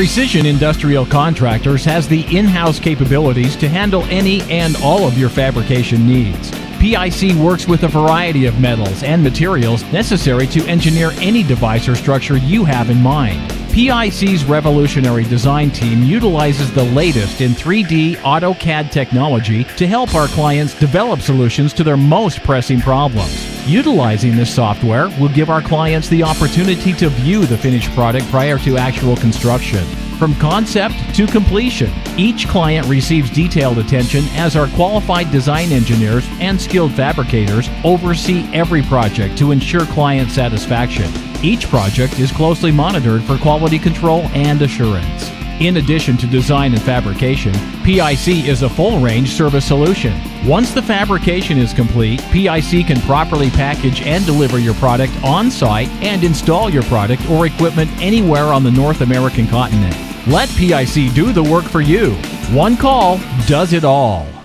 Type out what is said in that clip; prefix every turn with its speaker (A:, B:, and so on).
A: Precision Industrial Contractors has the in house capabilities to handle any and all of your fabrication needs. PIC works with a variety of metals and materials necessary to engineer any device or structure you have in mind. PIC's revolutionary design team utilizes the latest in 3D AutoCAD technology to help our clients develop solutions to their most pressing problems. Utilizing this software will give our clients the opportunity to view the finished product prior to actual construction. From concept to completion, each client receives detailed attention as our qualified design engineers and skilled fabricators oversee every project to ensure client satisfaction. Each project is closely monitored for quality control and assurance. In addition to design and fabrication, PIC is a full range service solution. Once the fabrication is complete, PIC can properly package and deliver your product on site and install your product or equipment anywhere on the North American continent. Let PIC do the work for you. One call does it all.